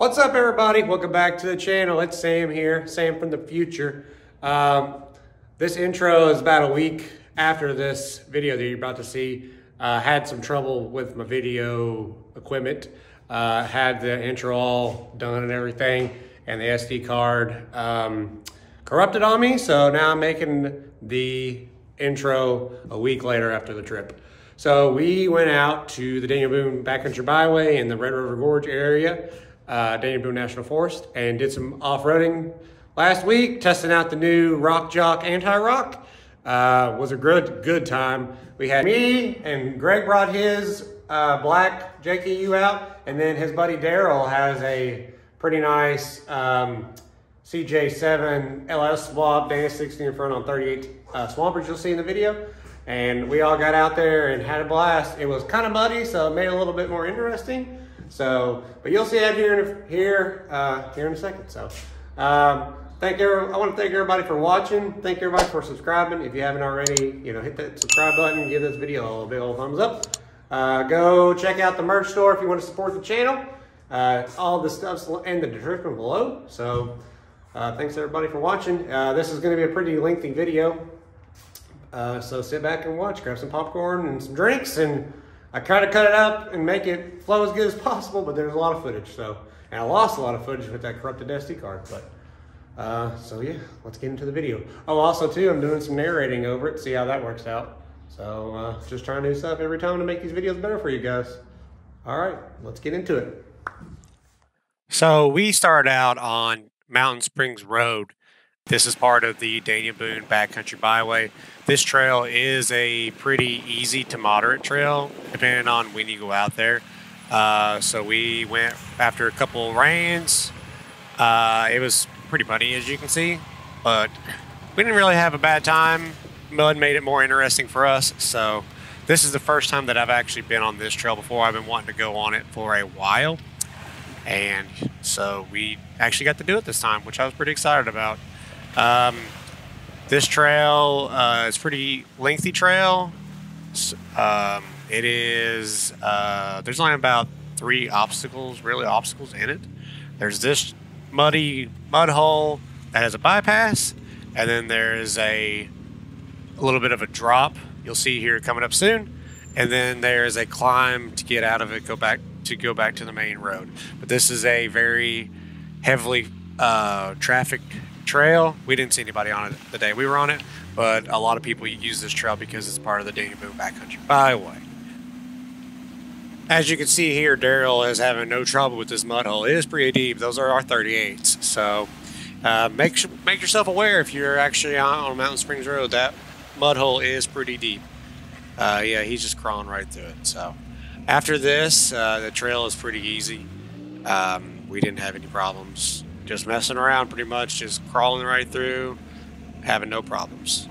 What's up, everybody? Welcome back to the channel. It's Sam here, Sam from the future. Um, this intro is about a week after this video that you're about to see. Uh, had some trouble with my video equipment. Uh, had the intro all done and everything, and the SD card um, corrupted on me. So now I'm making the intro a week later after the trip. So we went out to the Daniel Boone Backcountry Byway in the Red River Gorge area uh, Daniel Boone National Forest and did some off-roading last week, testing out the new Rock Jock Anti-Rock. Uh, was a good, good time. We had me and Greg brought his uh, black JKU out, and then his buddy Daryl has a pretty nice um, CJ7 LS swap, Dana 60 in front on 38 uh, Swampers you'll see in the video. And we all got out there and had a blast. It was kind of muddy, so it made it a little bit more interesting. So, but you'll see that here in a, here uh, here in a second. So, um, thank you. I want to thank everybody for watching. Thank everybody for subscribing. If you haven't already, you know, hit that subscribe button. Give this video a big old thumbs up. Uh, go check out the merch store if you want to support the channel. Uh, all the stuff's in the description below. So, uh, thanks everybody for watching. Uh, this is going to be a pretty lengthy video. Uh, so sit back and watch. Grab some popcorn and some drinks and I try to cut it up and make it flow as good as possible, but there's a lot of footage. So, and I lost a lot of footage with that corrupted SD card. But uh, so yeah, let's get into the video. Oh, also too, I'm doing some narrating over it. See how that works out. So uh, just trying new stuff every time to make these videos better for you guys. All right, let's get into it. So we started out on Mountain Springs Road this is part of the Daniel Boone Backcountry Byway. This trail is a pretty easy to moderate trail, depending on when you go out there. Uh, so we went after a couple rains. Uh, it was pretty muddy, as you can see, but we didn't really have a bad time. Mud made it more interesting for us. So this is the first time that I've actually been on this trail before. I've been wanting to go on it for a while. And so we actually got to do it this time, which I was pretty excited about. Um, this trail uh, is pretty lengthy trail. Um, it is, uh, there's only about three obstacles, really obstacles in it. There's this muddy mud hole that has a bypass, and then there's a, a little bit of a drop you'll see here coming up soon. And then there's a climb to get out of it, go back to go back to the main road. But this is a very heavily uh, traffic trail. We didn't see anybody on it the day we were on it, but a lot of people use this trail because it's part of the Daniel Boone Backcountry Byway. As you can see here, Daryl is having no trouble with this mud hole. It is pretty deep. Those are our 38s. So uh, make make yourself aware if you're actually on, Mountain Springs Road, that mud hole is pretty deep. Uh, yeah, he's just crawling right through it. So after this, uh, the trail is pretty easy. Um, we didn't have any problems just messing around pretty much, just crawling right through, having no problems.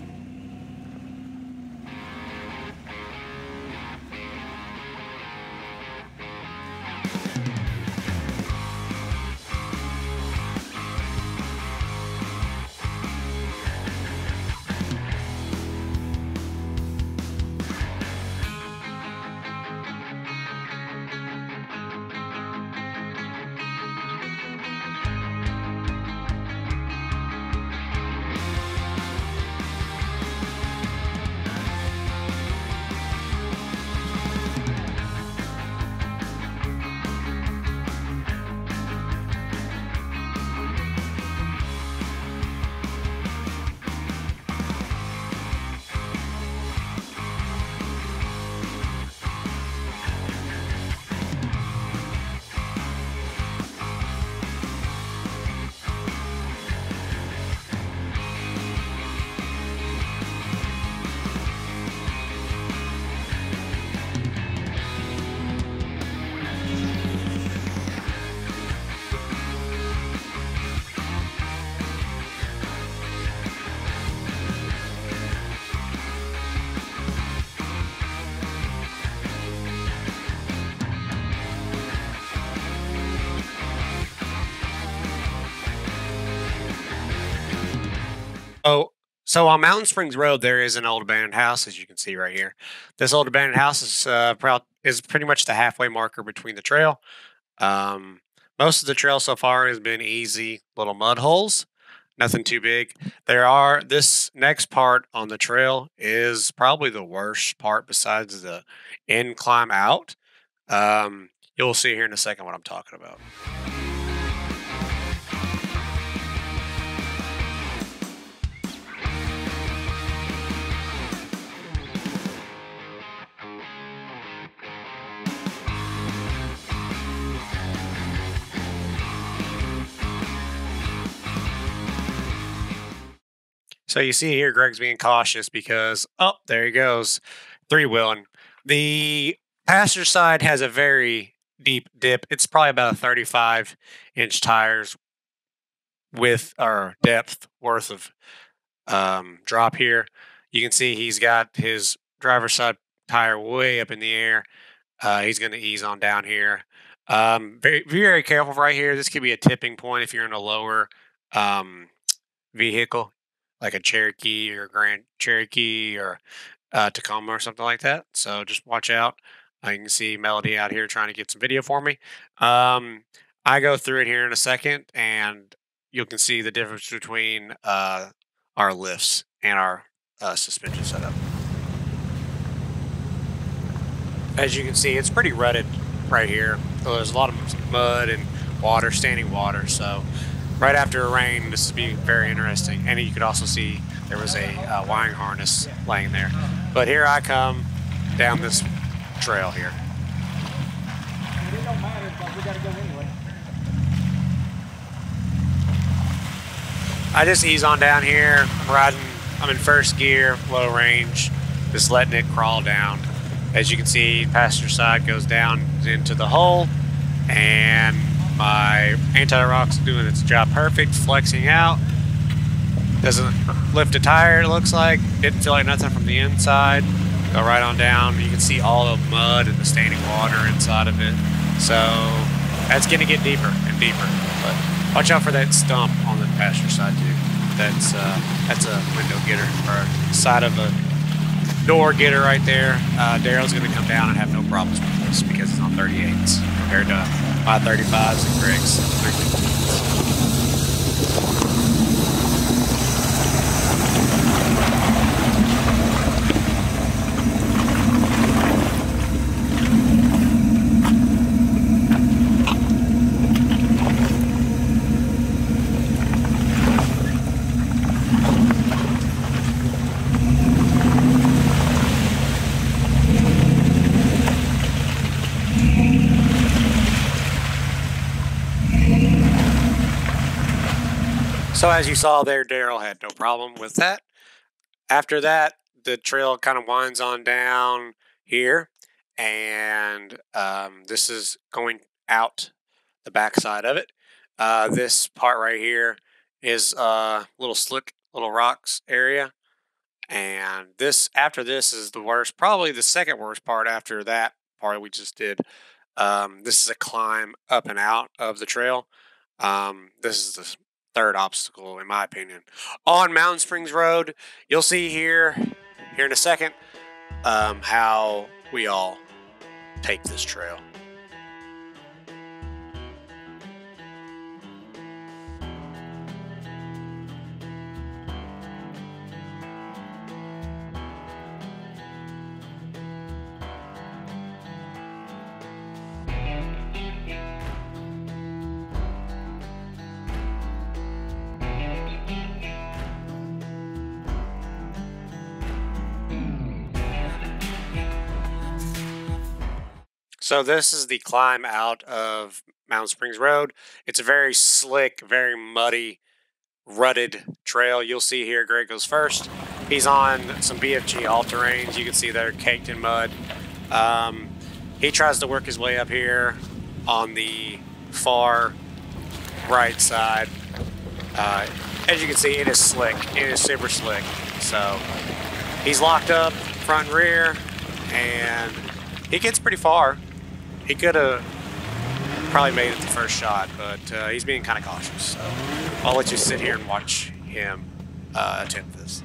So, on Mountain Springs Road, there is an old abandoned house, as you can see right here. This old abandoned house is uh, proud, is pretty much the halfway marker between the trail. Um, Most of the trail so far has been easy little mud holes, nothing too big. There are this next part on the trail is probably the worst part besides the in climb out. Um, you'll see here in a second what I'm talking about. So you see here, Greg's being cautious because, oh, there he goes, three wheeling. The passenger side has a very deep dip. It's probably about a 35 inch tires with or depth worth of um, drop here. You can see he's got his driver's side tire way up in the air. Uh, he's going to ease on down here. Um, very, very careful right here. This could be a tipping point if you're in a lower um, vehicle like a Cherokee or Grand Cherokee or uh, Tacoma or something like that. So just watch out. I can see Melody out here trying to get some video for me. Um, I go through it here in a second, and you can see the difference between uh, our lifts and our uh, suspension setup. As you can see, it's pretty rutted right here. So there's a lot of mud and water, standing water. So right after a rain, this would be very interesting. And you could also see there was a uh, wiring harness laying there. But here I come down this trail here. I just ease on down here. I'm riding, I'm in first gear, low range, just letting it crawl down. As you can see, passenger side goes down into the hole and my anti-rock's doing its job perfect, flexing out. Doesn't lift a tire, it looks like. Didn't feel like nothing from the inside. Go right on down. You can see all the mud and the standing water inside of it. So that's going to get deeper and deeper. But watch out for that stump on the passenger side too. That's uh, that's a window getter or side of a door getter right there. Uh, Daryl's going to come down and have no problems with this because it's on 38s compared to my 35s and Greg's 315s. As you saw there, Daryl had no problem with that. After that, the trail kind of winds on down here, and um, this is going out the backside of it. Uh, this part right here is a uh, little slick, little rocks area, and this after this is the worst, probably the second worst part after that part we just did. Um, this is a climb up and out of the trail. Um, this is the third obstacle, in my opinion. On Mountain Springs Road, you'll see here, here in a second, um, how we all take this trail. So this is the climb out of Mountain Springs Road. It's a very slick, very muddy, rutted trail. You'll see here Greg goes first. He's on some BFG all-terrains. You can see they're caked in mud. Um, he tries to work his way up here on the far right side. Uh, as you can see, it is slick. It is super slick. So he's locked up front and rear, and he gets pretty far. He could have probably made it the first shot, but uh, he's being kind of cautious. So I'll let you sit here and watch him uh, attempt this.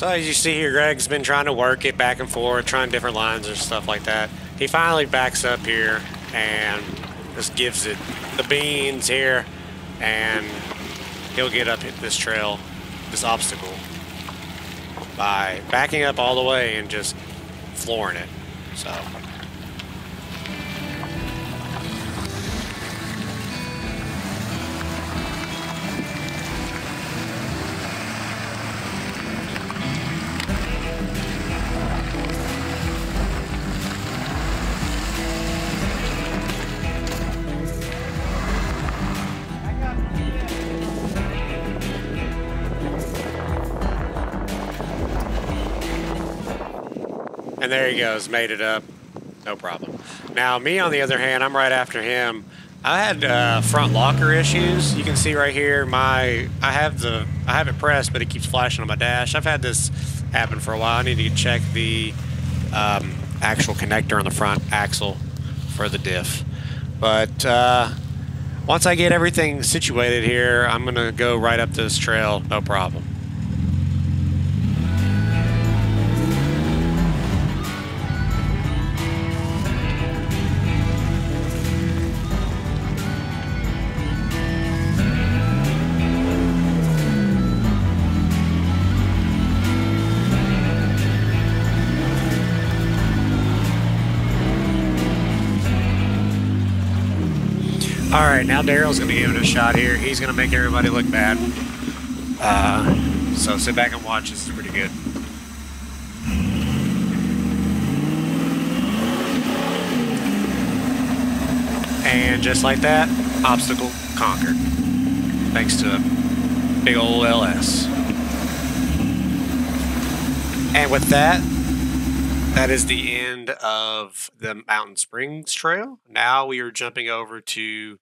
So as you see here, Greg's been trying to work it back and forth, trying different lines and stuff like that. He finally backs up here and just gives it the beans here, and he'll get up this trail, this obstacle, by backing up all the way and just flooring it. So he goes, made it up. No problem. Now, me on the other hand, I'm right after him. I had uh, front locker issues. You can see right here, my I have the I have it pressed, but it keeps flashing on my dash. I've had this happen for a while. I need to check the um, actual connector on the front axle for the diff. But uh, once I get everything situated here, I'm gonna go right up this trail, no problem. All right, now Daryl's going to give it a shot here. He's going to make everybody look bad. Uh, so sit back and watch. This is pretty good. And just like that, obstacle conquered. Thanks to big old LS. And with that, that is the end of the Mountain Springs Trail. Now we are jumping over to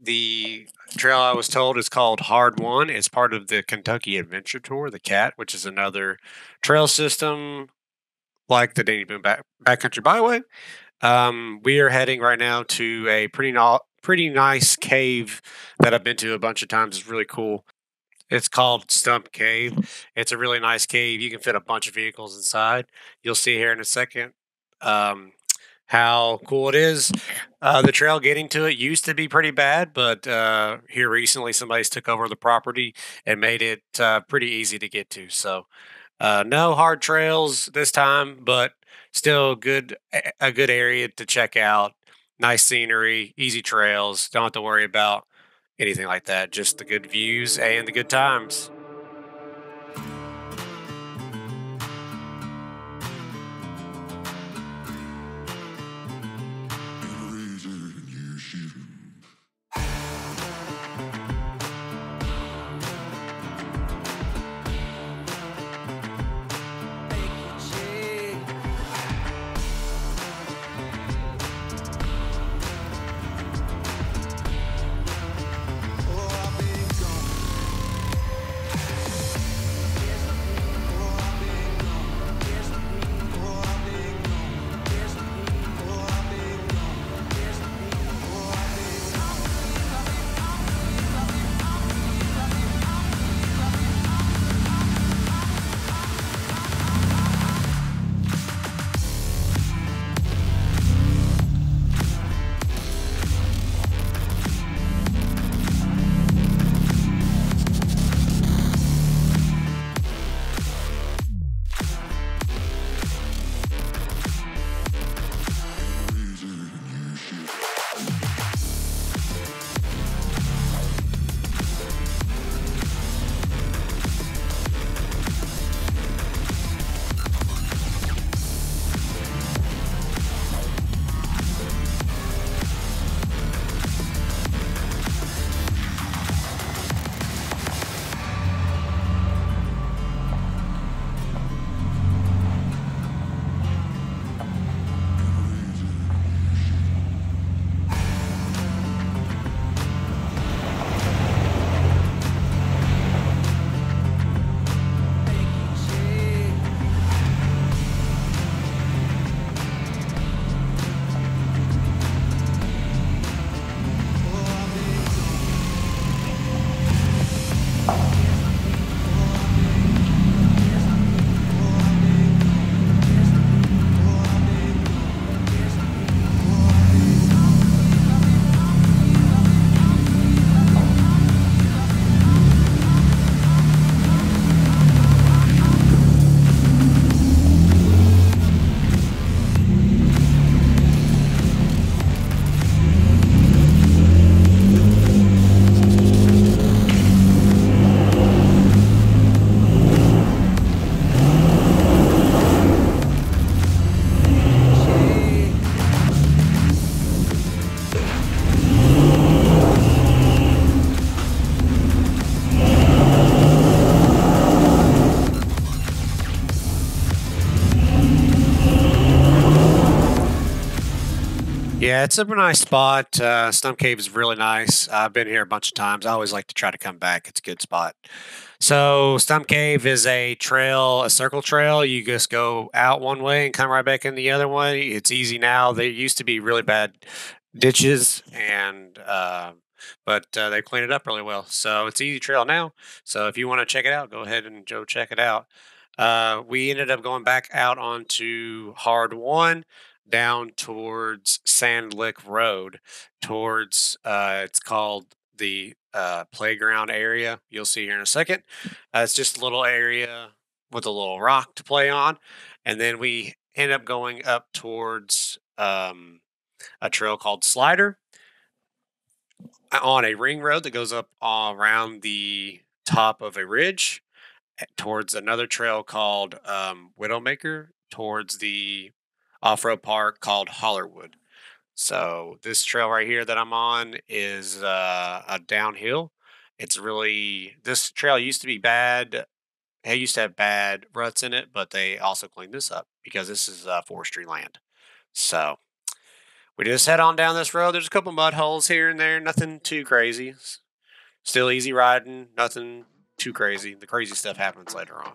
the trail I was told is called Hard One. It's part of the Kentucky Adventure Tour, the KAT, which is another trail system like the Danny Boone Back Backcountry Byway. Um, we are heading right now to a pretty no- pretty nice cave that I've been to a bunch of times. It's really cool. It's called Stump Cave. It's a really nice cave. You can fit a bunch of vehicles inside. You'll see here in a second um, how cool it is. Uh, the trail getting to it used to be pretty bad, but uh, here recently somebody's took over the property and made it uh, pretty easy to get to. So uh, no hard trails this time, but still good a good area to check out. Nice scenery, easy trails. Don't have to worry about anything like that. Just the good views and the good times. Yeah, it's a nice spot. Uh, Stump Cave is really nice. I've been here a bunch of times. I always like to try to come back. It's a good spot. So Stump Cave is a trail, a circle trail. You just go out one way and come right back in the other way. It's easy now. There used to be really bad ditches, and uh, but uh, they cleaned it up really well. So it's easy trail now. So if you want to check it out, go ahead and go check it out. Uh, we ended up going back out onto Hard One down towards Sand Lick Road, towards uh, it's called the uh, playground area. You'll see here in a second. Uh, it's just a little area with a little rock to play on, and then we end up going up towards um, a trail called Slider uh, on a ring road that goes up around the top of a ridge eh, towards another trail called um, Widowmaker towards the off-road park called Hollarwood. So this trail right here that I'm on is uh, a downhill. It's really this trail used to be bad. It used to have bad ruts in it, but they also cleaned this up because this is uh, forestry land. So we just head on down this road. There's a couple mud holes here and there, nothing too crazy. Still easy riding, nothing too crazy. The crazy stuff happens later on.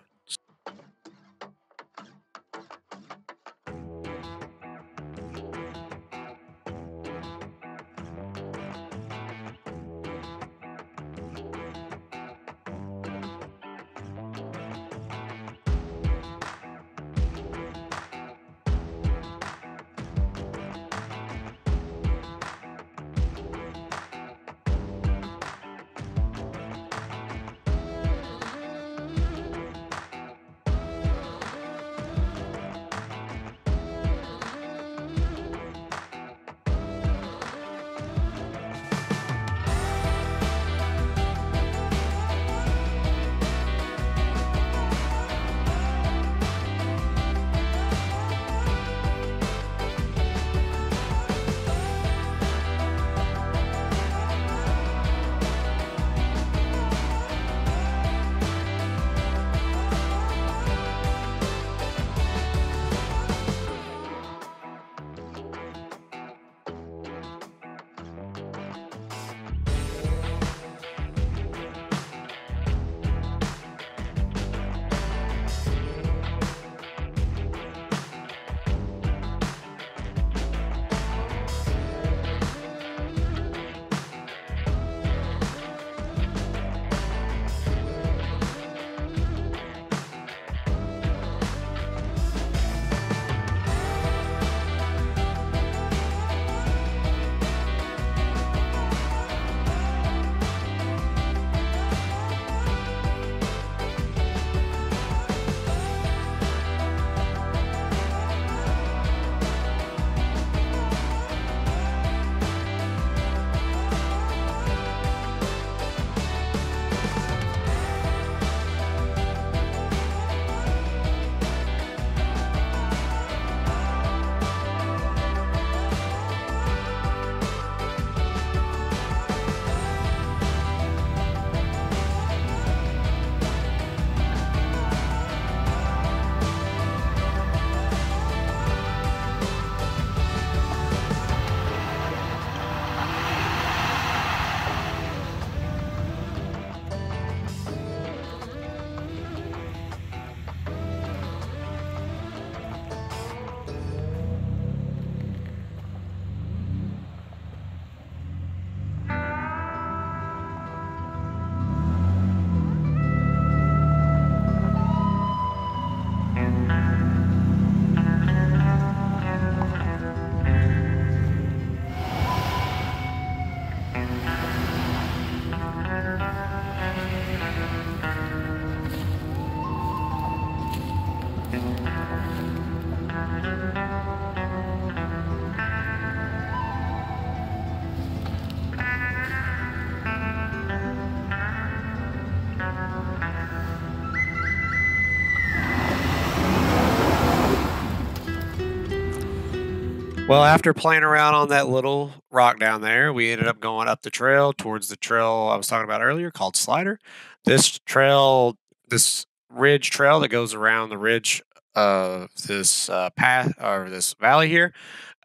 Well, after playing around on that little rock down there, we ended up going up the trail towards the trail I was talking about earlier called Slider. This trail, this ridge trail that goes around the ridge of this uh, path or this valley here,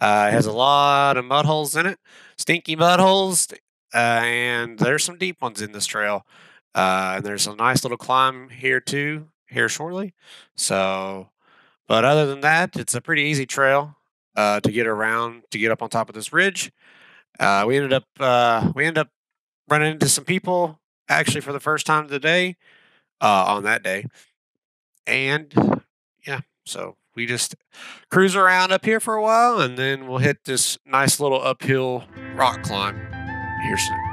Uh, has a lot of mud holes in it, stinky mud holes, uh, and there's some deep ones in this trail. Uh, and there's a nice little climb here too, here shortly. So, but other than that, it's a pretty easy trail uh, to get around to get up on top of this ridge. Uh, we ended up uh, we ended up running into some people actually for the first time of the day uh, on that day, and yeah, so we just cruise around up here for a while, and then we'll hit this nice little uphill rock climb here soon.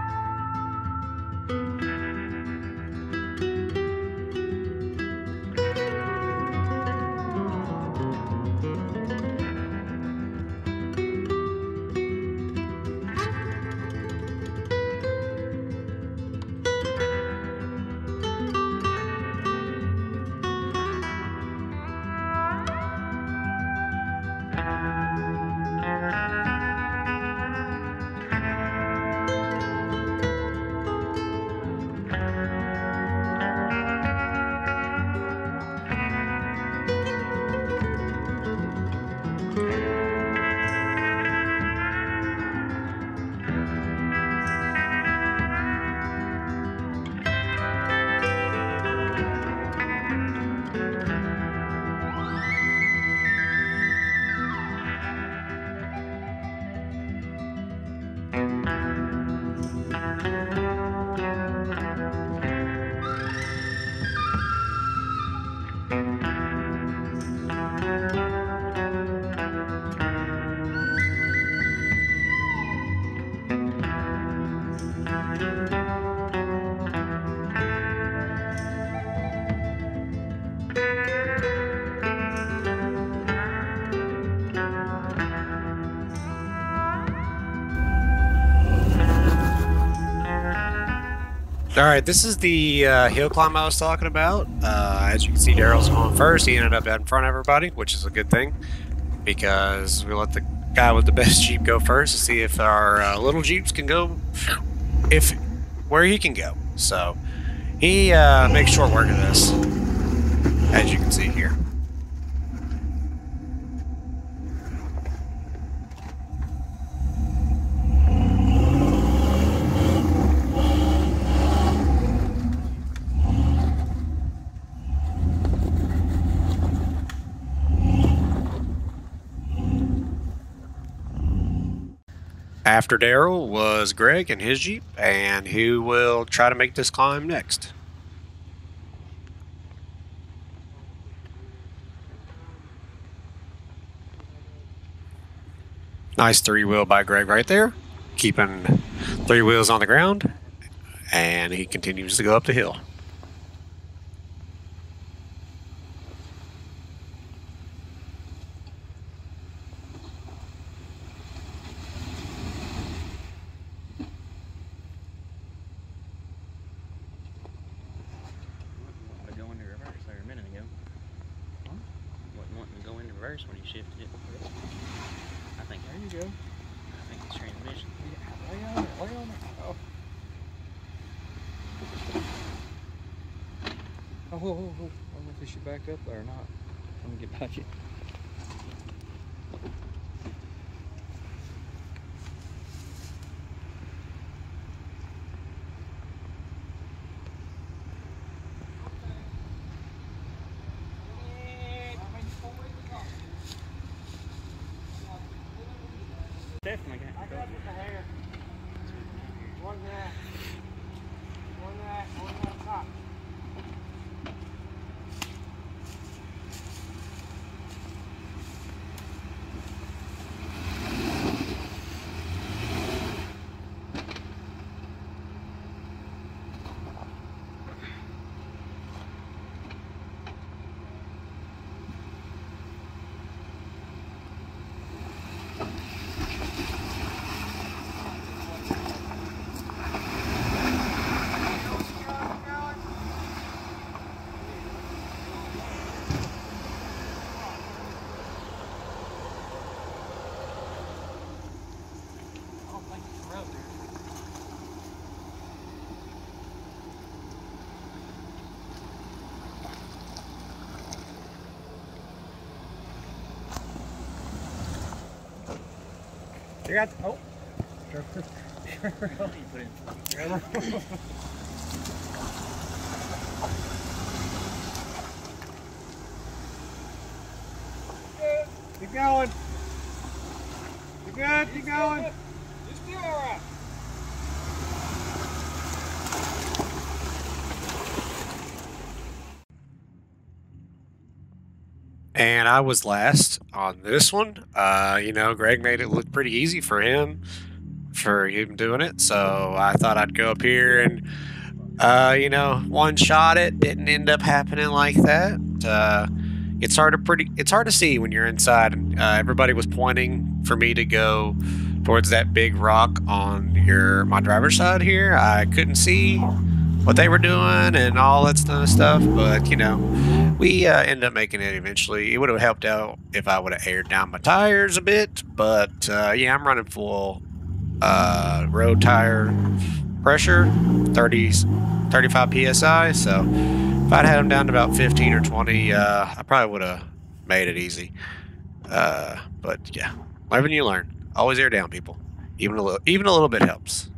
All right, this is the uh, hill climb I was talking about. Uh, as you can see, Daryl's on first. He ended up out in front of everybody, which is a good thing because we let the guy with the best Jeep go first to see if our uh, little Jeeps can go, if where he can go. So he uh, makes short work of this, as you can see here. Daryl was Greg and his Jeep, and who will try to make this climb next. Nice three wheel by Greg right there, keeping three wheels on the ground, and he continues to go up the hill. You got. Oh. Keep going. You good? Going. You're alright. And I was last on this one. Uh, you know, Greg made it look pretty easy for him for him doing it. So I thought I'd go up here and, uh, you know, one shot it. Didn't end up happening like that. Uh, it's hard to pretty. It's hard to see when you're inside. Uh, everybody was pointing for me to go towards that big rock on your my driver's side here. I couldn't see what they were doing and all that stuff. But you know, we uh, up making it eventually. It would have helped out if I would have aired down my tires a bit. But uh, yeah, I'm running full uh, road tire pressure, 30, 35 psi. So if I'd had them down to about 15 or 20, uh, I probably would have made it easy. Uh, but yeah, and you learn. Always air down, people. Even a little, even a little bit helps.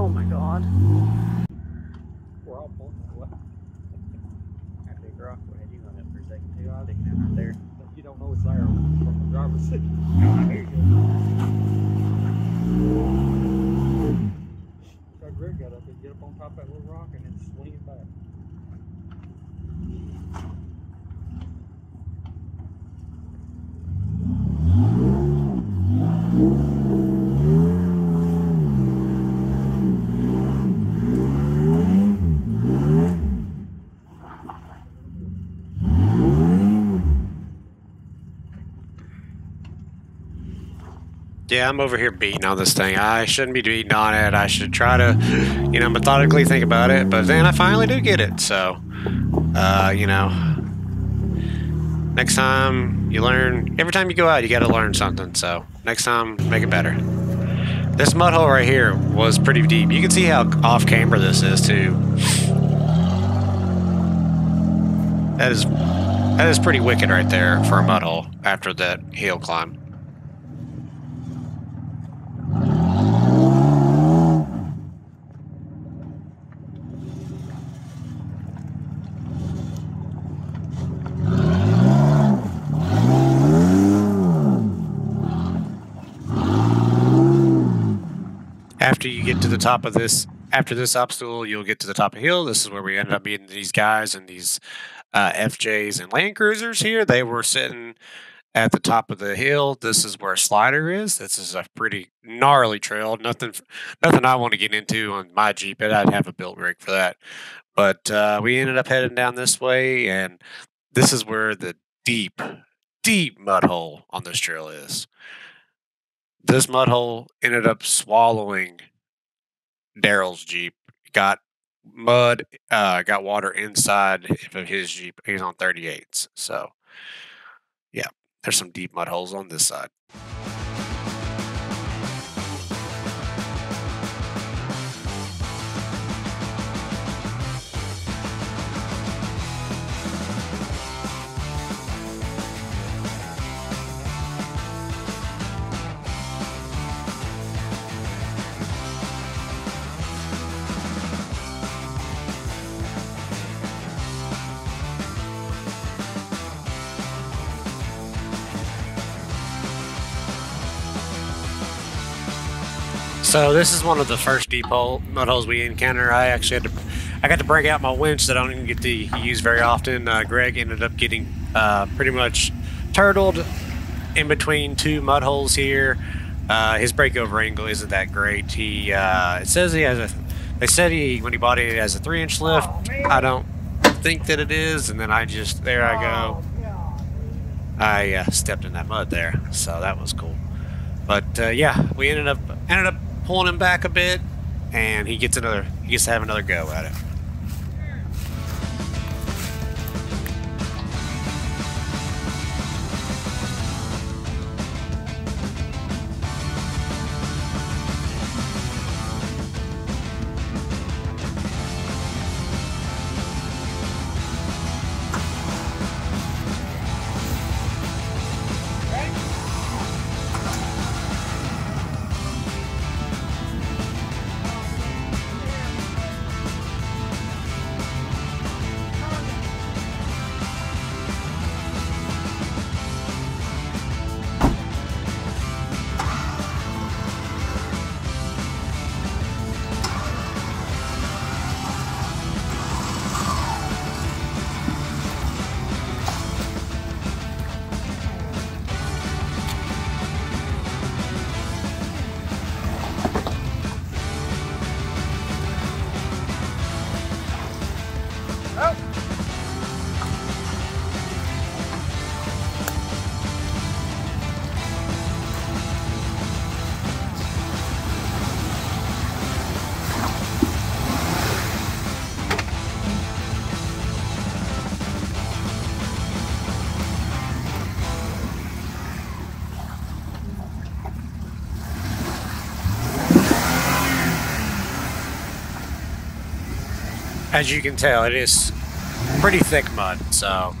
Oh my god. We're all pulling that way. That big rock would have you on it for a think right there. But you don't know it's there from the driver's seat. There you go. So Greg got up and get up on top of that little rock and then swing it back. Yeah, I'm over here beating on this thing. I shouldn't be beating on it. I should try to, you know, methodically think about it. But then I finally do get it. So, uh, you know, next time you learn, every time you go out, you got to learn something. So, next time, make it better. This mud hole right here was pretty deep. You can see how off camber this is, too. That is, that is pretty wicked right there for a mud hole after that hill climb. After you get to the top of this after this obstacle you'll get to the top of the hill. This is where we ended up meeting these guys and these uh, fjs and land cruisers here. They were sitting at the top of the hill. This is where slider is. This is a pretty gnarly trail. Nothing nothing i want to get into on my jeep. But i'd have a built rig for that. But uh, we ended up heading down this way and this is where the deep deep mud hole on this trail is this mud hole ended up swallowing Darrel's Jeep. Got mud, uh, got water inside of his Jeep. He's on 38s. So, yeah, there's some deep mud holes on this side. So this is one of the first deep hole mud holes we encounter. I actually had to, I got to break out my winch that I don't even get to use very often. Uh, Greg ended up getting uh, pretty much turtled in between two mud holes here. Uh, his breakover angle isn't that great. He uh, it says he has a. They said he when he bought it, it has a three inch lift. I don't think that it is, and then I just there I go. I uh, stepped in that mud there, so that was cool. But uh, yeah, we ended up ended up pulling him back a bit, and he gets another. He gets to have another go at it. As you can tell, it is pretty thick mud. So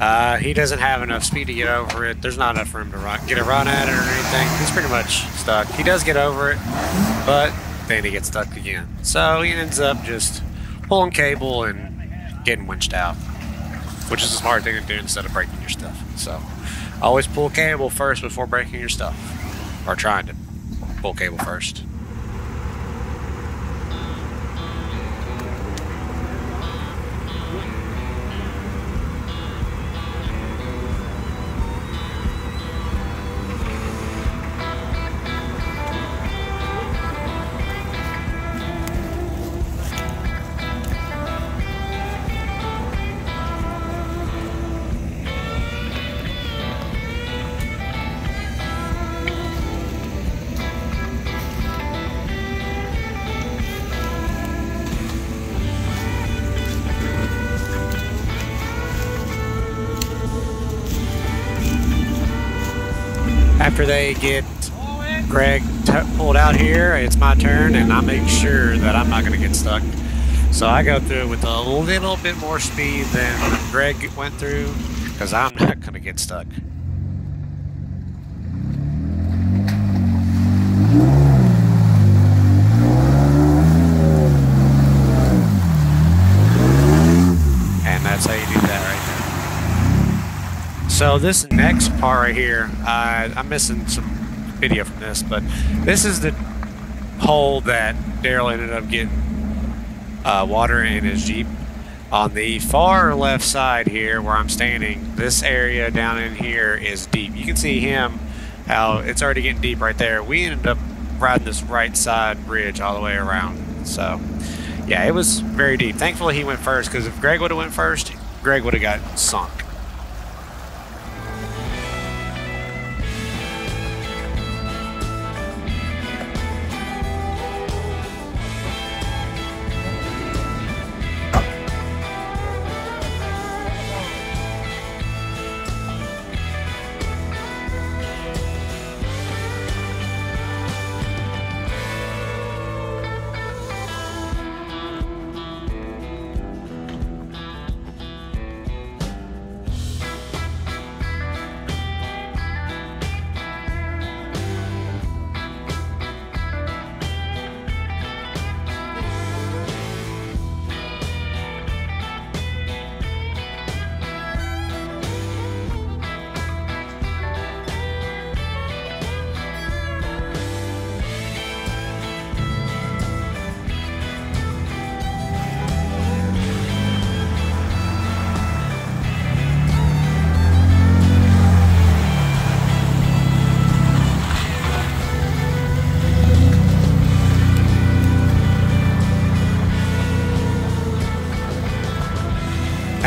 uh, he doesn't have enough speed to get over it. There's not enough room to run, get a run at it or anything. He's pretty much stuck. He does get over it, but then he gets stuck again. So he ends up just pulling cable and getting winched out, which is a smart thing to do instead of breaking your stuff. So always pull cable first before breaking your stuff, or trying to pull cable first. It's my turn, and I make sure that I'm not going to get stuck. So I go through with a little bit more speed than Greg went through, because I'm not going to get stuck. And that's how you do that right there. So this next part right here, uh, I'm missing some video from this, but this is the hole that Darrel ended up getting uh, water in his Jeep. On the far left side here, where I'm standing, this area down in here is deep. You can see him, how it's already getting deep right there. We ended up riding this right side bridge all the way around. So, yeah, it was very deep. Thankfully, he went first, because if Greg would have went first, Greg would have got sunk.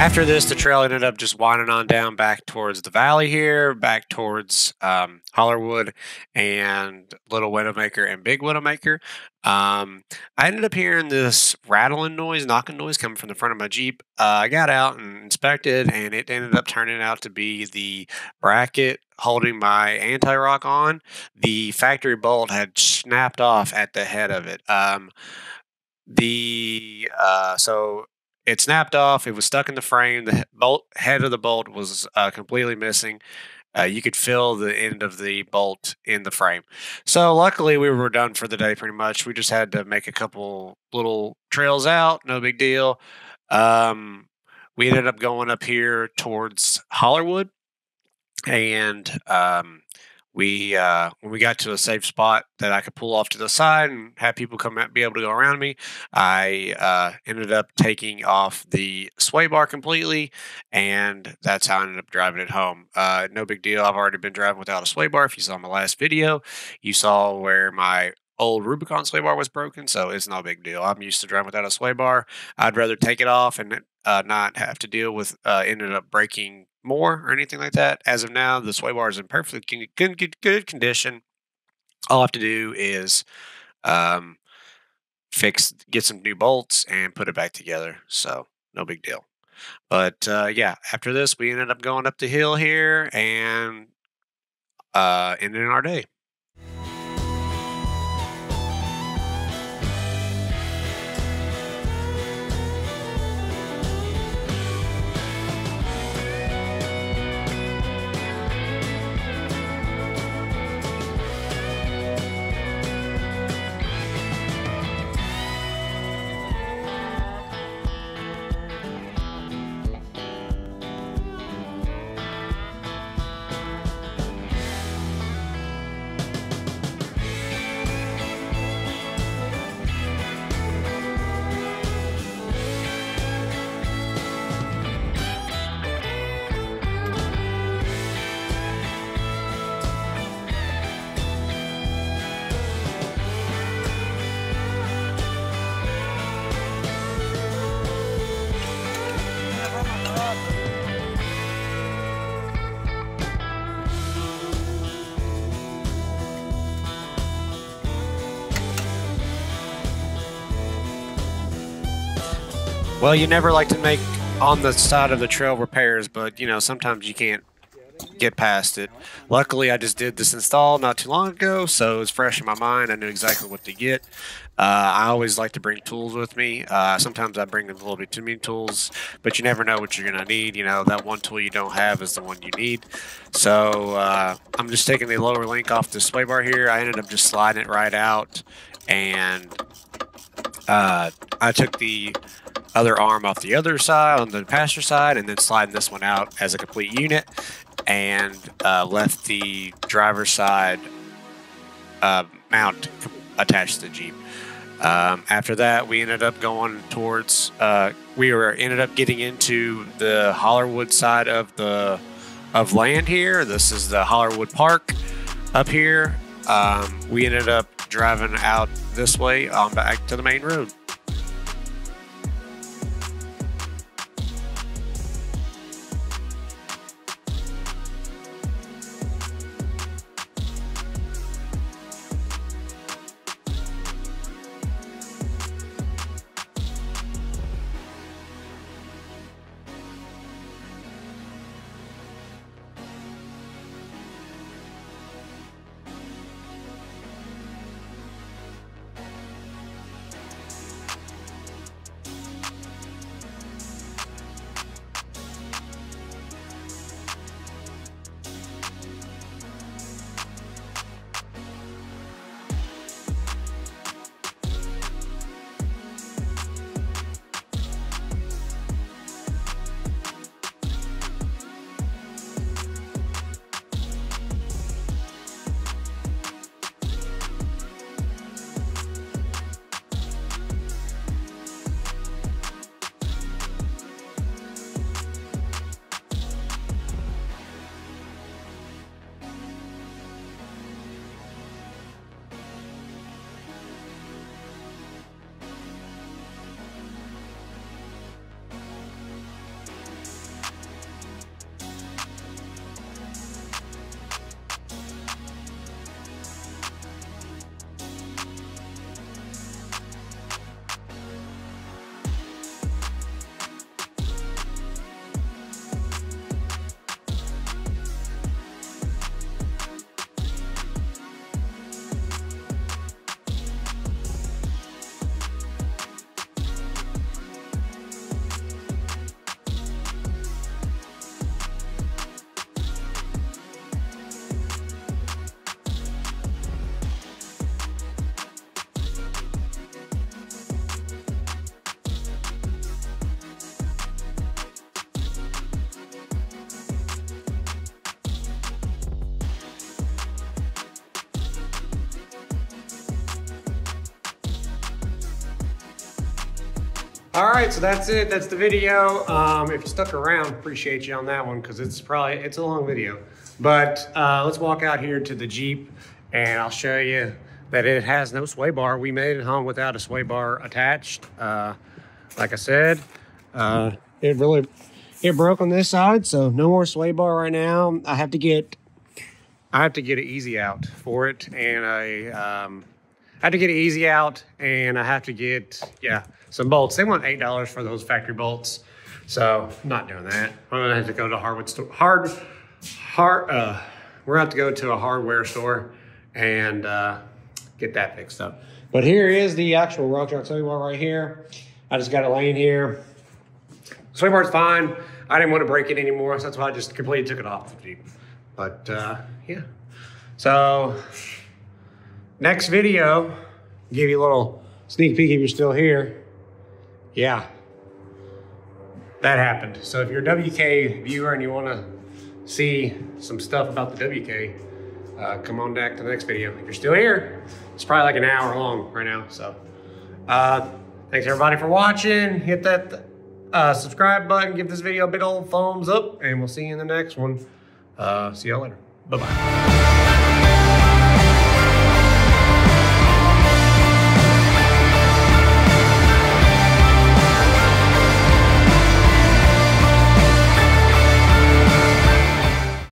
After this, the trail ended up just winding on down back towards the valley here, back towards um, Hollarwood and Little Widowmaker and Big Widowmaker. Um, I ended up hearing this rattling noise, knocking noise coming from the front of my Jeep. Uh, I got out and inspected, and it ended up turning out to be the bracket holding my anti rock on. The factory bolt had snapped off at the head of it. Um, the uh, so it snapped off. It was stuck in the frame. The bolt head of the bolt was uh, completely missing. Uh, you could feel the end of the bolt in the frame. So luckily, we were done for the day. Pretty much, we just had to make a couple little trails out. No big deal. Um, we ended up going up here towards Hollarwood, and um, we uh, when we got to a safe spot that I could pull off to the side and have people come out, be able to go around me, I uh, ended up taking off the sway bar completely, and that's how I ended up driving it home. Uh, no big deal. I've already been driving without a sway bar. If you saw my last video, you saw where my old Rubicon sway bar was broken, so it's no big deal. I'm used to driving without a sway bar. I'd rather take it off and uh, not have to deal with uh, ended up breaking more or anything like that. As of now, the sway bar is in perfectly good, good, condition. All I have to do is um, fix, get some new bolts, and put it back together. So no big deal. But uh, yeah, after this, we ended up going up the hill here and uh, ending our day. Well, you never like to make on the side of the trail repairs, but you know, sometimes you can't get past it. Luckily, I just did this install not too long ago, so it's fresh in my mind. I knew exactly what to get. Uh, I always like to bring tools with me. Uh, sometimes I bring a little bit too many tools, but you never know what you're going to need. You know, that one tool you don't have is the one you need. So uh, I'm just taking the lower link off the sway bar here. I ended up just sliding it right out, and uh, I took the other arm off the other side on the passenger side, and then sliding this one out as a complete unit, and uh, left the driver's side uh, mount attached to the Jeep. Um, after that, we ended up going towards. Uh, we were ended up getting into the Hollarwood side of the of land here. This is the Hollarwood Park up here. Um, we ended up driving out this way on back to the main road. All right, so that's it. That's the video. Um, if you stuck around, appreciate you on that one because it's probably it's a long video. But uh, let's walk out here to the Jeep, and I'll show you that it has no sway bar. We made it home without a sway bar attached. Uh, like I said, uh, it really it broke on this side, so no more sway bar right now. I have to get I have to get an easy out for it, and I um, I have to get an easy out, and I have to get yeah some bolts. They want eight dollars for those factory bolts, so I'm not doing that. I'm gonna have to go to hardwood store. Hard, hard. Uh, we're gonna have to go to a hardware store and uh, get that fixed up. But here is the actual rock truck sway bar right here. I just got it laying here. Swing bar's fine. I didn't want to break it anymore, so that's why I just completely took it off the Jeep. But uh, yeah, so next video, give you a little sneak peek if you're still here. Yeah, that happened. So if you're a WK viewer and you want to see some stuff about the WK, uh, come on back to the next video. If you're still here, it's probably like an hour long right now. So uh, thanks everybody for watching. Hit that uh, subscribe button, give this video a big old thumbs up, and we'll see you in the next one. Uh, see y'all later. Bye-bye.